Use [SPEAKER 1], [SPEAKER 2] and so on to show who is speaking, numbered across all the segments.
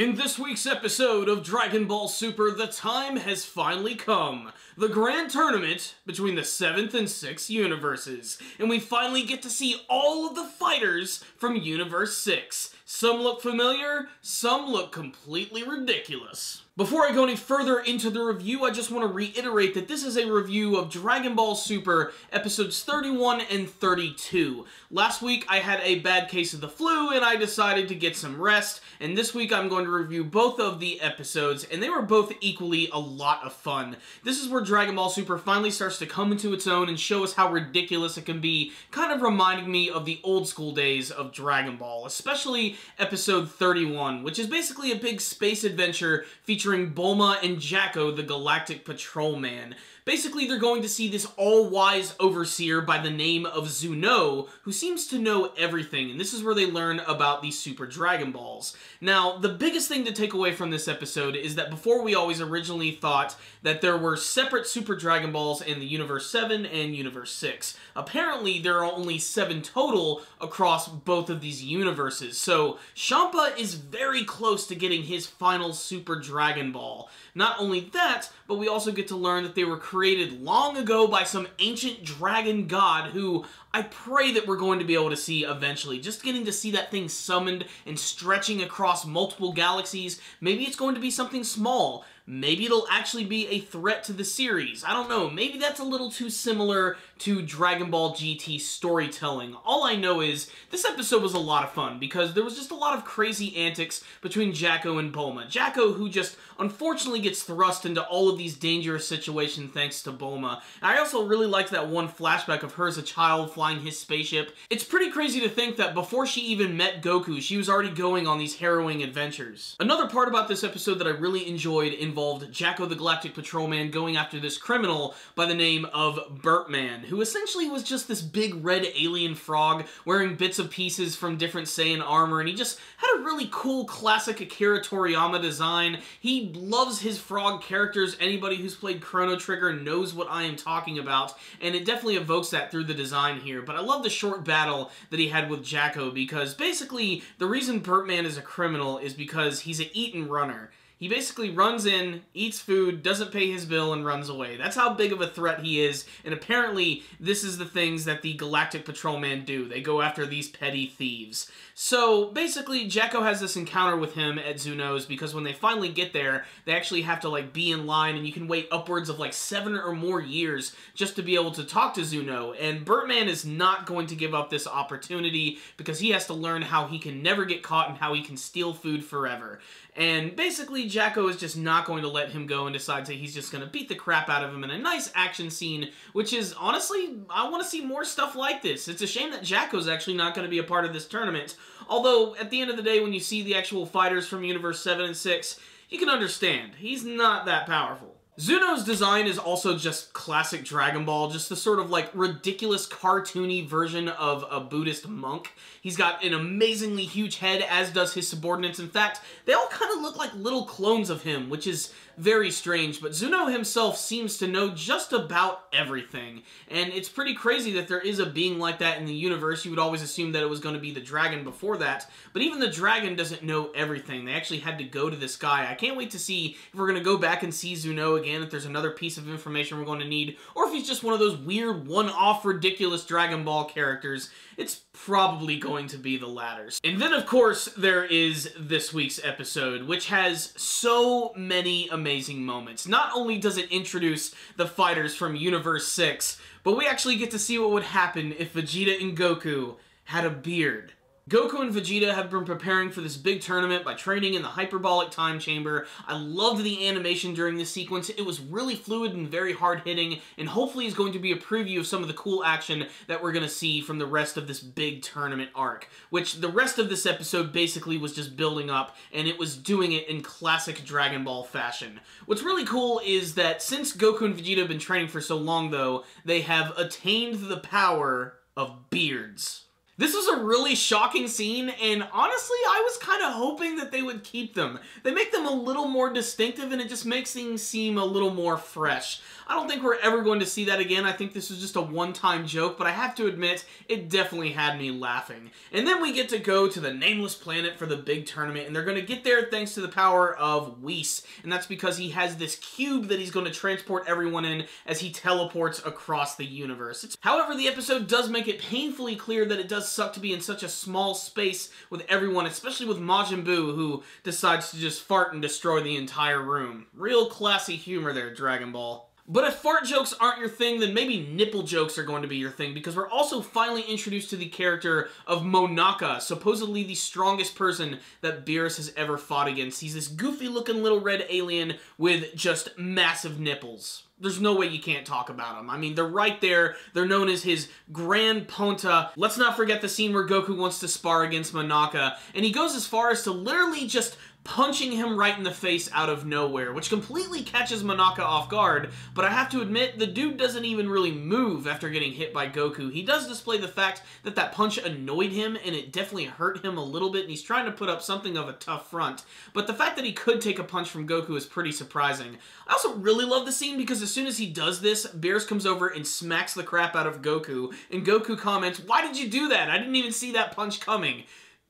[SPEAKER 1] In this week's episode of Dragon Ball Super, the time has finally come. The grand tournament between the 7th and 6th universes. And we finally get to see all of the fighters from Universe 6. Some look familiar, some look completely ridiculous. Before I go any further into the review, I just want to reiterate that this is a review of Dragon Ball Super episodes 31 and 32. Last week I had a bad case of the flu and I decided to get some rest, and this week I'm going to review both of the episodes, and they were both equally a lot of fun. This is where Dragon Ball Super finally starts to come into its own and show us how ridiculous it can be, kind of reminding me of the old school days of Dragon Ball, especially episode 31, which is basically a big space adventure featuring Bulma and Jaco, the Galactic Patrolman. Basically, they're going to see this all-wise overseer by the name of Zuno, who seems to know everything, and this is where they learn about the Super Dragon Balls. Now, the biggest thing to take away from this episode is that before we always originally thought that there were separate Super Dragon Balls in the Universe 7 and Universe 6. Apparently, there are only 7 total across both of these universes, so Champa is very close to getting his final Super Dragon Ball. Not only that, but we also get to learn that they were created long ago by some ancient dragon god who I pray that we're going to be able to see eventually. Just getting to see that thing summoned and stretching across multiple galaxies. Maybe it's going to be something small. Maybe it'll actually be a threat to the series. I don't know. Maybe that's a little too similar to Dragon Ball GT storytelling. All I know is this episode was a lot of fun because there was just a lot of crazy antics between Jaco and Bulma. Jaco, who just unfortunately gets thrust into all of these dangerous situations thanks to Bulma. I also really liked that one flashback of her as a child flying his spaceship. It's pretty crazy to think that before she even met Goku, she was already going on these harrowing adventures. Another part about this episode that I really enjoyed involved involved Jaco the Galactic Patrolman going after this criminal by the name of Bertman, who essentially was just this big red alien frog wearing bits of pieces from different Saiyan armor, and he just had a really cool classic Akira Toriyama design. He loves his frog characters. Anybody who's played Chrono Trigger knows what I am talking about, and it definitely evokes that through the design here. But I love the short battle that he had with Jaco because basically the reason Bertman is a criminal is because he's an eat and runner. He basically runs in, eats food, doesn't pay his bill, and runs away. That's how big of a threat he is, and apparently this is the things that the Galactic Patrolman do. They go after these petty thieves. So basically, Jaco has this encounter with him at Zuno's because when they finally get there, they actually have to like be in line, and you can wait upwards of like seven or more years just to be able to talk to Zuno. And Bertman is not going to give up this opportunity because he has to learn how he can never get caught and how he can steal food forever. And basically, Jaco is just not going to let him go and decides that he's just going to beat the crap out of him in a nice action scene, which is, honestly, I want to see more stuff like this. It's a shame that Jaco's actually not going to be a part of this tournament. Although, at the end of the day, when you see the actual fighters from Universe 7 and 6, you can understand. He's not that powerful. Zuno's design is also just classic Dragon Ball, just the sort of like ridiculous cartoony version of a Buddhist monk. He's got an amazingly huge head, as does his subordinates. In fact, they all kind of look like little clones of him, which is very strange, but Zuno himself seems to know just about everything. And it's pretty crazy that there is a being like that in the universe. You would always assume that it was going to be the dragon before that, but even the dragon doesn't know everything. They actually had to go to this guy. I can't wait to see if we're going to go back and see Zuno again, if there's another piece of information we're going to need, or if he's just one of those weird, one-off, ridiculous Dragon Ball characters. It's probably going to be the latter. And then, of course, there is this week's episode, which has so many amazing moments. Not only does it introduce the fighters from Universe 6, but we actually get to see what would happen if Vegeta and Goku had a beard. Goku and Vegeta have been preparing for this big tournament by training in the hyperbolic time chamber. I loved the animation during this sequence. It was really fluid and very hard-hitting, and hopefully is going to be a preview of some of the cool action that we're going to see from the rest of this big tournament arc, which the rest of this episode basically was just building up, and it was doing it in classic Dragon Ball fashion. What's really cool is that since Goku and Vegeta have been training for so long, though, they have attained the power of beards. This was a really shocking scene, and honestly, I was kind of hoping that they would keep them. They make them a little more distinctive, and it just makes things seem a little more fresh. I don't think we're ever going to see that again. I think this was just a one-time joke, but I have to admit, it definitely had me laughing. And then we get to go to the Nameless Planet for the big tournament, and they're going to get there thanks to the power of Whis, and that's because he has this cube that he's going to transport everyone in as he teleports across the universe. It's, however, the episode does make it painfully clear that it does suck to be in such a small space with everyone, especially with Majin Buu, who decides to just fart and destroy the entire room. Real classy humor there, Dragon Ball. But if fart jokes aren't your thing, then maybe nipple jokes are going to be your thing, because we're also finally introduced to the character of Monaka, supposedly the strongest person that Beerus has ever fought against. He's this goofy-looking little red alien with just massive nipples there's no way you can't talk about them. I mean, they're right there. They're known as his Grand Ponta. Let's not forget the scene where Goku wants to spar against Monaka, and he goes as far as to literally just punching him right in the face out of nowhere, which completely catches Monaka off guard, but I have to admit, the dude doesn't even really move after getting hit by Goku. He does display the fact that that punch annoyed him, and it definitely hurt him a little bit, and he's trying to put up something of a tough front, but the fact that he could take a punch from Goku is pretty surprising. I also really love the scene because as soon as he does this, Beerus comes over and smacks the crap out of Goku, and Goku comments, why did you do that? I didn't even see that punch coming.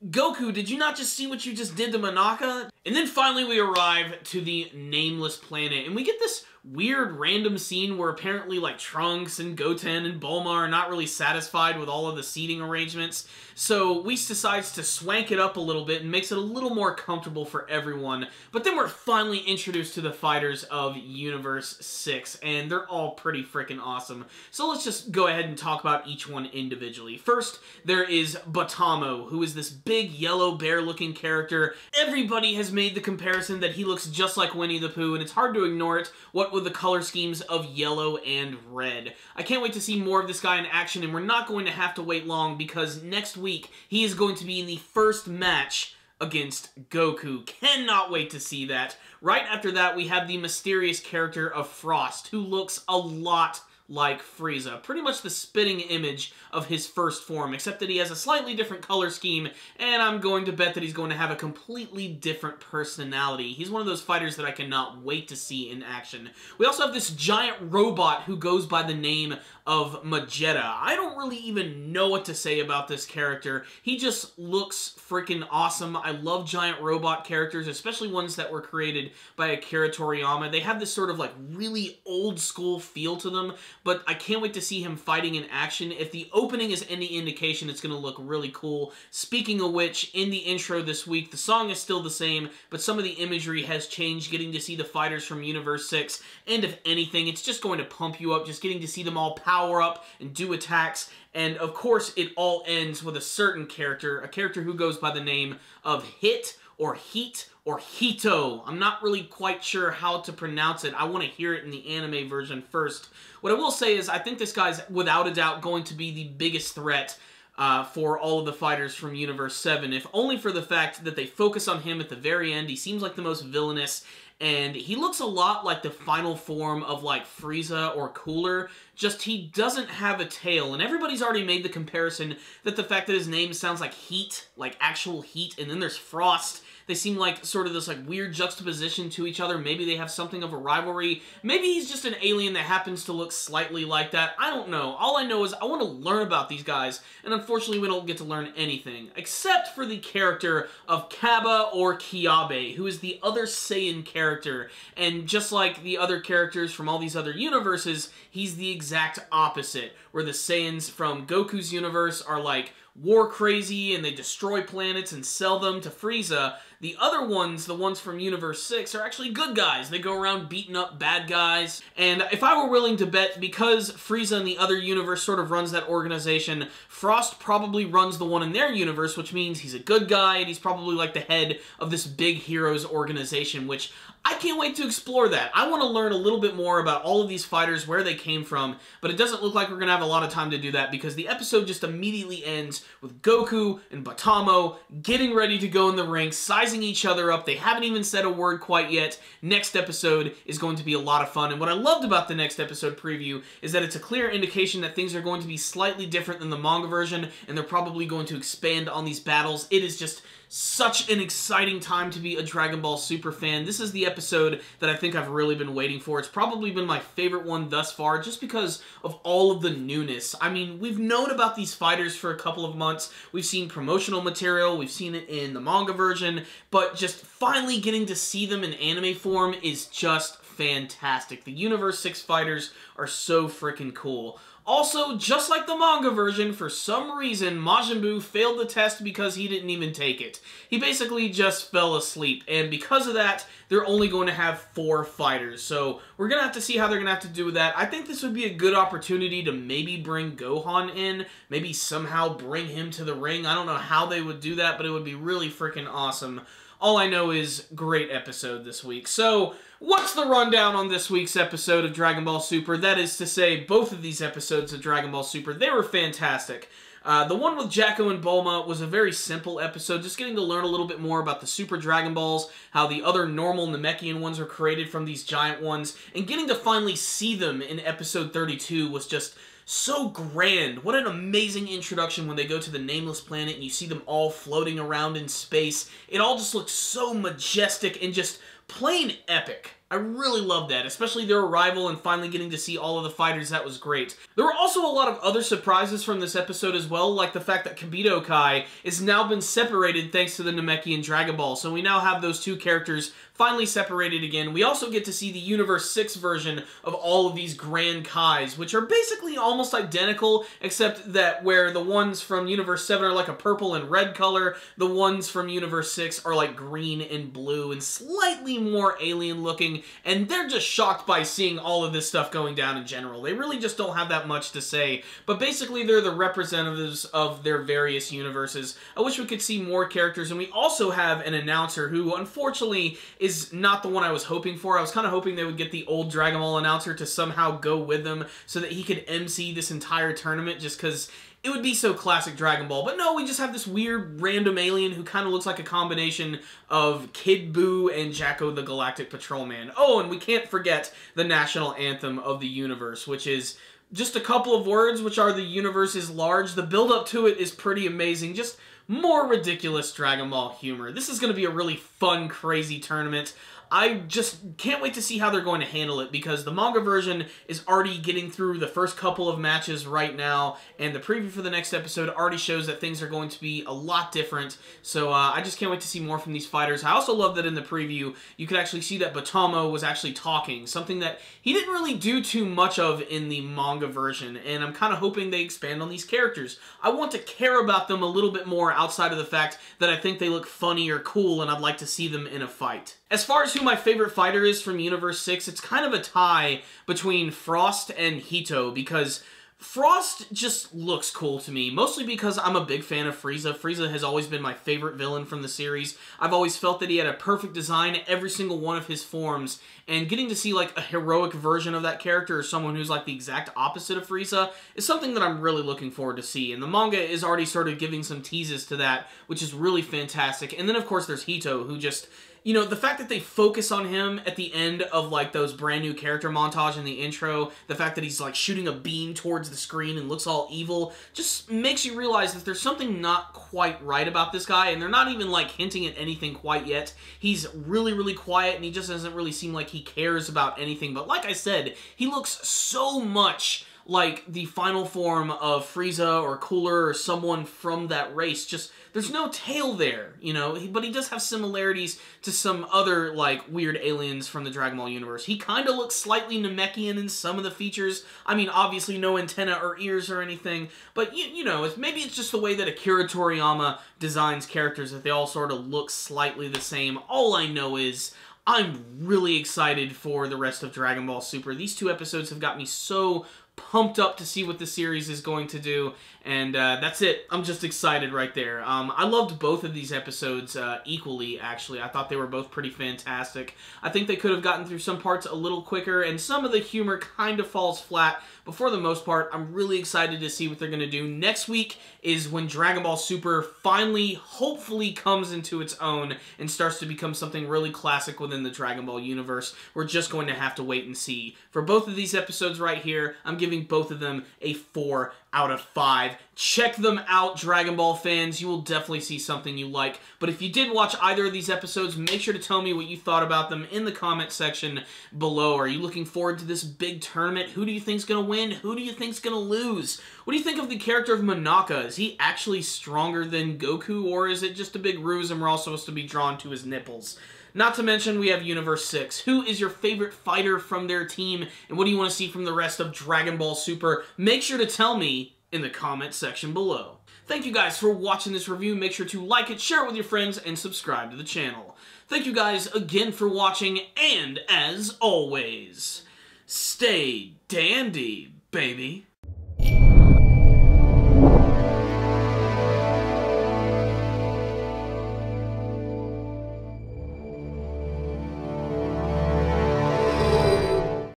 [SPEAKER 1] Goku, did you not just see what you just did to Monaka? And then finally we arrive to the Nameless Planet, and we get this weird random scene where apparently like Trunks and Goten and Bulma are not really satisfied with all of the seating arrangements. So Whis decides to swank it up a little bit and makes it a little more comfortable for everyone. But then we're finally introduced to the fighters of Universe 6 and they're all pretty freaking awesome. So let's just go ahead and talk about each one individually. First, there is Botamo, who is this big yellow bear looking character. Everybody has made the comparison that he looks just like Winnie the Pooh and it's hard to ignore it. What with the color schemes of yellow and red. I can't wait to see more of this guy in action, and we're not going to have to wait long because next week he is going to be in the first match against Goku. Cannot wait to see that. Right after that, we have the mysterious character of Frost, who looks a lot like Frieza. Pretty much the spitting image of his first form, except that he has a slightly different color scheme, and I'm going to bet that he's going to have a completely different personality. He's one of those fighters that I cannot wait to see in action. We also have this giant robot who goes by the name of Magetta. I don't really even know what to say about this character. He just looks freaking awesome. I love giant robot characters, especially ones that were created by Akira Toriyama. They have this sort of like really old school feel to them, but I can't wait to see him fighting in action. If the opening is any indication, it's going to look really cool. Speaking of which, in the intro this week, the song is still the same, but some of the imagery has changed, getting to see the fighters from Universe 6, and if anything, it's just going to pump you up, just getting to see them all power up and do attacks, and of course, it all ends with a certain character, a character who goes by the name of Hit, or Heat, or Hito. I'm not really quite sure how to pronounce it. I want to hear it in the anime version first. What I will say is I think this guy's without a doubt going to be the biggest threat uh, for all of the fighters from Universe 7, if only for the fact that they focus on him at the very end. He seems like the most villainous, and he looks a lot like the final form of like Frieza or Cooler, just he doesn't have a tail. And everybody's already made the comparison that the fact that his name sounds like heat, like actual heat, and then there's Frost, they seem like sort of this like weird juxtaposition to each other. Maybe they have something of a rivalry. Maybe he's just an alien that happens to look slightly like that. I don't know. All I know is I want to learn about these guys, and unfortunately we don't get to learn anything, except for the character of Cabba or Kyabe, who is the other Saiyan character. And just like the other characters from all these other universes, he's the exact opposite, where the Saiyans from Goku's universe are like war crazy and they destroy planets and sell them to Frieza. The other ones, the ones from Universe 6, are actually good guys. They go around beating up bad guys. And if I were willing to bet, because Frieza in the other universe sort of runs that organization, Frost probably runs the one in their universe, which means he's a good guy and he's probably like the head of this big heroes organization, which I can't wait to explore that. I want to learn a little bit more about all of these fighters, where they came from, but it doesn't look like we're going to have a lot of time to do that because the episode just immediately ends with Goku and Botamo getting ready to go in the ring, sizing each other up. They haven't even said a word quite yet. Next episode is going to be a lot of fun, and what I loved about the next episode preview is that it's a clear indication that things are going to be slightly different than the manga version, and they're probably going to expand on these battles. It is just such an exciting time to be a Dragon Ball Super fan. This is the episode that I think I've really been waiting for. It's probably been my favorite one thus far just because of all of the newness. I mean, we've known about these fighters for a couple of months. We've seen promotional material, we've seen it in the manga version, but just finally getting to see them in anime form is just fantastic. The Universe 6 fighters are so freaking cool. Also, just like the manga version, for some reason, Majin Buu failed the test because he didn't even take it. He basically just fell asleep, and because of that, they're only going to have four fighters. So we're going to have to see how they're going to have to do with that. I think this would be a good opportunity to maybe bring Gohan in, maybe somehow bring him to the ring. I don't know how they would do that, but it would be really freaking awesome. All I know is great episode this week. So, what's the rundown on this week's episode of Dragon Ball Super? That is to say, both of these episodes of Dragon Ball Super, they were fantastic. Uh, the one with Jaco and Bulma was a very simple episode, just getting to learn a little bit more about the Super Dragon Balls, how the other normal Namekian ones were created from these giant ones, and getting to finally see them in episode 32 was just so grand. What an amazing introduction when they go to the nameless planet and you see them all floating around in space. It all just looks so majestic and just plain epic. I really love that, especially their arrival and finally getting to see all of the fighters. That was great. There were also a lot of other surprises from this episode as well, like the fact that Kibito Kai has now been separated thanks to the Namekian Dragon Ball. So we now have those two characters finally separated again. We also get to see the Universe 6 version of all of these Grand Kais, which are basically almost identical, except that where the ones from Universe 7 are like a purple and red color, the ones from Universe 6 are like green and blue and slightly more alien looking, and they're just shocked by seeing all of this stuff going down in general. They really just don't have that much to say, but basically they're the representatives of their various universes. I wish we could see more characters, and we also have an announcer who, unfortunately, is not the one I was hoping for. I was kind of hoping they would get the old Dragon Ball announcer to somehow go with them so that he could MC this entire tournament just because it would be so classic Dragon Ball. But no, we just have this weird random alien who kind of looks like a combination of Kid Buu and Jaco the Galactic Patrolman. Oh, and we can't forget the national anthem of the universe, which is just a couple of words, which are the universe is large. The build up to it is pretty amazing. Just more ridiculous Dragon Ball humor. This is going to be a really fun, crazy tournament. I just can't wait to see how they're going to handle it because the manga version is already getting through the first couple of matches right now, and the preview for the next episode already shows that things are going to be a lot different. So uh, I just can't wait to see more from these fighters. I also love that in the preview you could actually see that Botamo was actually talking, something that he didn't really do too much of in the manga version, and I'm kind of hoping they expand on these characters. I want to care about them a little bit more outside of the fact that I think they look funny or cool and I'd like to see them in a fight. As far as who my favorite fighter is from Universe 6, it's kind of a tie between Frost and Hito because Frost just looks cool to me, mostly because I'm a big fan of Frieza. Frieza has always been my favorite villain from the series. I've always felt that he had a perfect design every single one of his forms, and getting to see like a heroic version of that character or someone who's like the exact opposite of Frieza is something that I'm really looking forward to see. And the manga is already started giving some teases to that, which is really fantastic. And then of course there's Hito, who just you know, the fact that they focus on him at the end of like those brand new character montage in the intro, the fact that he's like shooting a beam towards the screen and looks all evil, just makes you realize that there's something not quite right about this guy, and they're not even like hinting at anything quite yet. He's really, really quiet, and he just doesn't really seem like he cares about anything. But like I said, he looks so much like the final form of Frieza or Cooler or someone from that race. Just there's no tail there, you know, but he does have similarities to some other like weird aliens from the Dragon Ball universe. He kind of looks slightly Namekian in some of the features. I mean, obviously no antenna or ears or anything, but you, you know, it's, maybe it's just the way that Akira Toriyama designs characters that they all sort of look slightly the same. All I know is I'm really excited for the rest of Dragon Ball Super. These two episodes have got me so pumped up to see what the series is going to do, and uh, that's it. I'm just excited right there. Um, I loved both of these episodes uh, equally, actually. I thought they were both pretty fantastic. I think they could have gotten through some parts a little quicker, and some of the humor kind of falls flat, but for the most part, I'm really excited to see what they're going to do. Next week is when Dragon Ball Super finally, hopefully, comes into its own and starts to become something really classic within the Dragon Ball universe. We're just going to have to wait and see. For both of these episodes right here, I'm giving both of them a 4 out of 5. Check them out, Dragon Ball fans. You will definitely see something you like. But if you did watch either of these episodes, make sure to tell me what you thought about them in the comment section below. Are you looking forward to this big tournament? Who do you think's going to win? Who do you think's going to lose? What do you think of the character of Monaka? Is he actually stronger than Goku, or is it just a big ruse and we're all supposed to be drawn to his nipples? Not to mention, we have Universe 6. Who is your favorite fighter from their team, and what do you want to see from the rest of Dragon Ball Super? Make sure to tell me in the comment section below. Thank you guys for watching this review. Make sure to like it, share it with your friends, and subscribe to the channel. Thank you guys again for watching, and as always, stay dandy, baby.